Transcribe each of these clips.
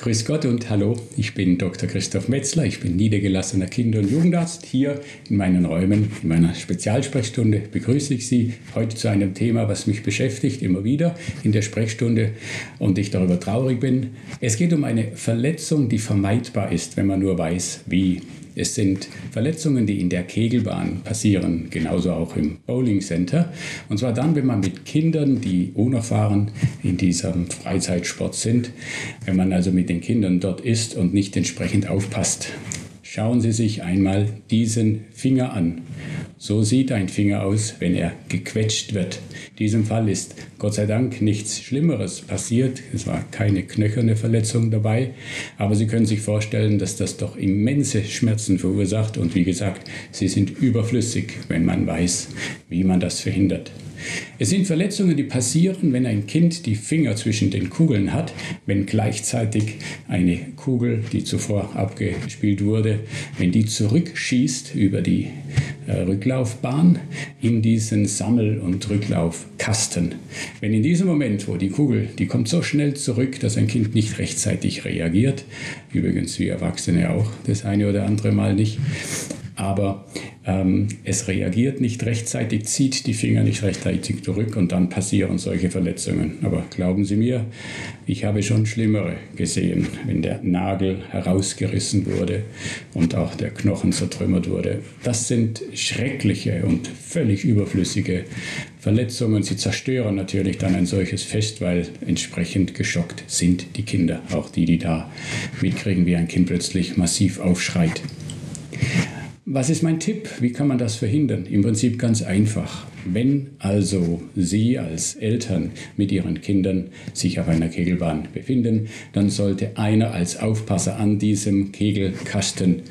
Grüß Gott und hallo, ich bin Dr. Christoph Metzler, ich bin niedergelassener Kinder- und Jugendarzt. Hier in meinen Räumen, in meiner Spezialsprechstunde begrüße ich Sie heute zu einem Thema, was mich beschäftigt, immer wieder in der Sprechstunde und ich darüber traurig bin. Es geht um eine Verletzung, die vermeidbar ist, wenn man nur weiß, wie. Es sind Verletzungen, die in der Kegelbahn passieren, genauso auch im Bowling Center. Und zwar dann, wenn man mit Kindern, die unerfahren in diesem Freizeitsport sind, wenn man also mit den Kindern dort ist und nicht entsprechend aufpasst. Schauen Sie sich einmal diesen Finger an. So sieht ein Finger aus, wenn er gequetscht wird. In diesem Fall ist Gott sei Dank nichts Schlimmeres passiert. Es war keine knöcherne Verletzung dabei. Aber Sie können sich vorstellen, dass das doch immense Schmerzen verursacht. Und wie gesagt, sie sind überflüssig, wenn man weiß, wie man das verhindert. Es sind Verletzungen, die passieren, wenn ein Kind die Finger zwischen den Kugeln hat, wenn gleichzeitig eine Kugel, die zuvor abgespielt wurde, wenn die zurückschießt über die Rücklaufbahn in diesen Sammel- und Rücklaufkasten. Wenn in diesem Moment, wo die Kugel, die kommt so schnell zurück, dass ein Kind nicht rechtzeitig reagiert, übrigens wie Erwachsene auch das eine oder andere Mal nicht, aber ähm, es reagiert nicht rechtzeitig, zieht die Finger nicht rechtzeitig zurück und dann passieren solche Verletzungen. Aber glauben Sie mir, ich habe schon Schlimmere gesehen, wenn der Nagel herausgerissen wurde und auch der Knochen zertrümmert wurde. Das sind schreckliche und völlig überflüssige Verletzungen. Sie zerstören natürlich dann ein solches Fest, weil entsprechend geschockt sind die Kinder, auch die, die da mitkriegen, wie ein Kind plötzlich massiv aufschreit. Was ist mein Tipp? Wie kann man das verhindern? Im Prinzip ganz einfach. Wenn also Sie als Eltern mit Ihren Kindern sich auf einer Kegelbahn befinden, dann sollte einer als Aufpasser an diesem Kegelkasten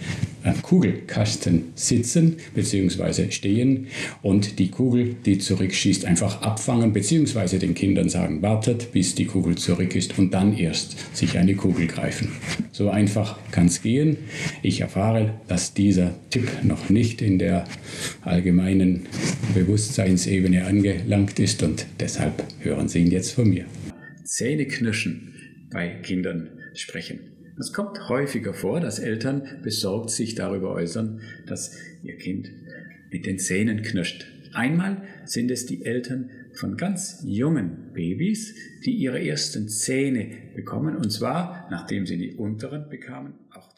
Kugelkasten sitzen bzw. stehen und die Kugel, die zurückschießt, einfach abfangen bzw. den Kindern sagen, wartet, bis die Kugel zurück ist und dann erst sich eine Kugel greifen. So einfach kann es gehen. Ich erfahre, dass dieser Tipp noch nicht in der allgemeinen Bewusstseinsebene angelangt ist und deshalb hören Sie ihn jetzt von mir. Zähneknirschen bei Kindern sprechen. Es kommt häufiger vor, dass Eltern besorgt sich darüber äußern, dass ihr Kind mit den Zähnen knirscht. Einmal sind es die Eltern von ganz jungen Babys, die ihre ersten Zähne bekommen, und zwar, nachdem sie die unteren bekamen, auch